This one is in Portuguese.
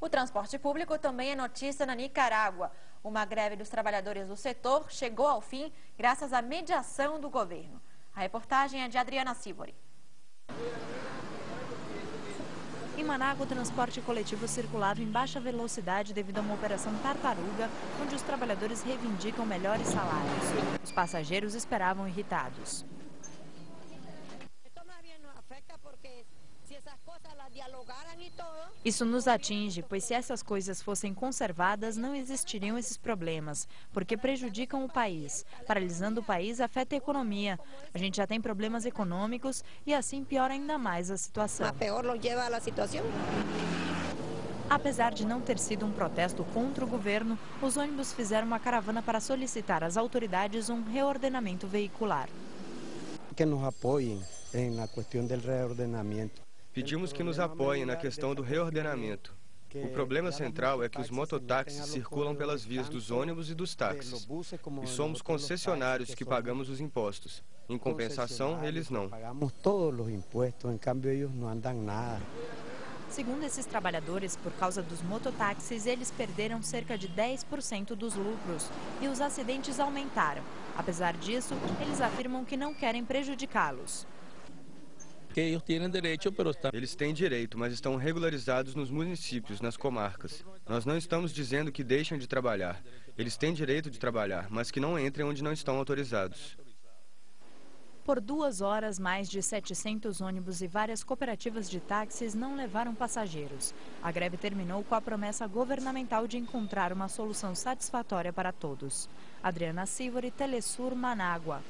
O transporte público também é notícia na Nicarágua. Uma greve dos trabalhadores do setor chegou ao fim graças à mediação do governo. A reportagem é de Adriana Sivori. Em Manago, o transporte coletivo circulava em baixa velocidade devido a uma operação tartaruga, onde os trabalhadores reivindicam melhores salários. Os passageiros esperavam irritados. Isso nos atinge, pois se essas coisas fossem conservadas, não existiriam esses problemas, porque prejudicam o país. Paralisando o país afeta a economia. A gente já tem problemas econômicos e assim piora ainda mais a situação. Apesar de não ter sido um protesto contra o governo, os ônibus fizeram uma caravana para solicitar às autoridades um reordenamento veicular. Que nos apoiem na questão do reordenamento. Pedimos que nos apoiem na questão do reordenamento. O problema central é que os mototáxis circulam pelas vias dos ônibus e dos táxis. E somos concessionários que pagamos os impostos. Em compensação, eles não. Pagamos todos os impostos, em cambio eles não andam nada. Segundo esses trabalhadores, por causa dos mototáxis, eles perderam cerca de 10% dos lucros e os acidentes aumentaram. Apesar disso, eles afirmam que não querem prejudicá-los que eles têm direito, pero estão... Eles têm direito, mas estão regularizados nos municípios, nas comarcas. Nós não estamos dizendo que deixem de trabalhar. Eles têm direito de trabalhar, mas que não entrem onde não estão autorizados. Por duas horas, mais de 700 ônibus e várias cooperativas de táxis não levaram passageiros. A greve terminou com a promessa governamental de encontrar uma solução satisfatória para todos. Adriana Sivori, Telesur, Manágua.